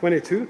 22?